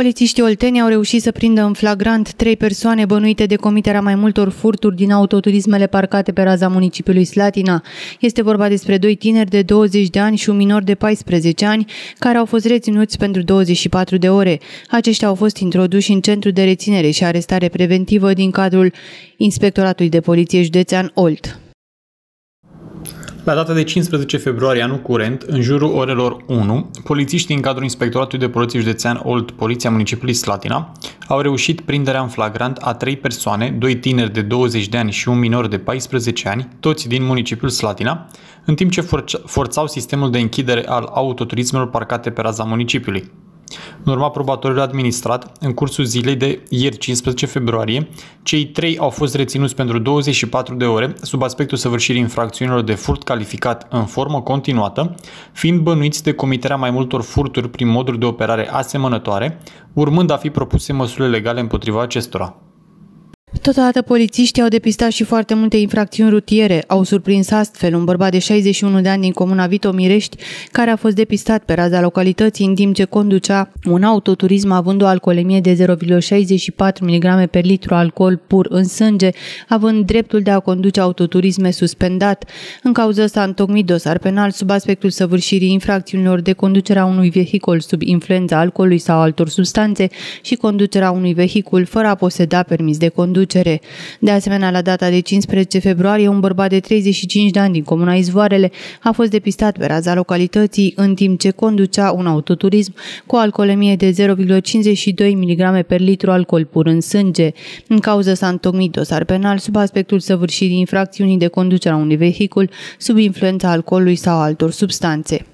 Polițiștii olteni au reușit să prindă în flagrant trei persoane bănuite de comiterea mai multor furturi din autoturismele parcate pe raza municipiului Slatina. Este vorba despre doi tineri de 20 de ani și un minor de 14 ani care au fost reținuți pentru 24 de ore. Aceștia au fost introduși în centru de reținere și arestare preventivă din cadrul Inspectoratului de Poliție Județean Olt. La data de 15 februarie anul curent, în jurul orelor 1, polițiștii în cadrul Inspectoratului de Poliție Județean Olt, Poliția Municipiului Slatina, au reușit prinderea în flagrant a trei persoane, doi tineri de 20 de ani și un minor de 14 ani, toți din municipiul Slatina, în timp ce forțau sistemul de închidere al autoturismelor parcate pe raza municipiului. În urma probatorului administrat, în cursul zilei de ieri 15 februarie, cei trei au fost reținuți pentru 24 de ore sub aspectul săvârșirii infracțiunilor de furt calificat în formă continuată, fiind bănuiți de comiterea mai multor furturi prin moduri de operare asemănătoare, urmând a fi propuse măsurile legale împotriva acestora. Totodată, polițiștii au depistat și foarte multe infracțiuni rutiere. Au surprins astfel un bărbat de 61 de ani din comuna Vitomirești, care a fost depistat pe raza localității în timp ce conducea un autoturism având o alcoolemie de 0,64 mg per litru alcool pur în sânge, având dreptul de a conduce autoturisme suspendat. În cauză s-a întocmit dosar penal sub aspectul săvârșirii infracțiunilor de conducerea unui vehicul sub influența alcoolului sau altor substanțe și conducerea unui vehicul fără a poseda permis de conducere conducere. De asemenea, la data de 15 februarie, un bărbat de 35 de ani din comuna Izvoarele a fost depistat pe raza localității în timp ce conducea un autoturism cu o alcoolemie de 0,52 mg per litru alcool pur în sânge. În cauză s-a întocmit dosar penal sub aspectul săvârșirii infracțiunii de conducere a unui vehicul sub influența alcoolului sau altor substanțe.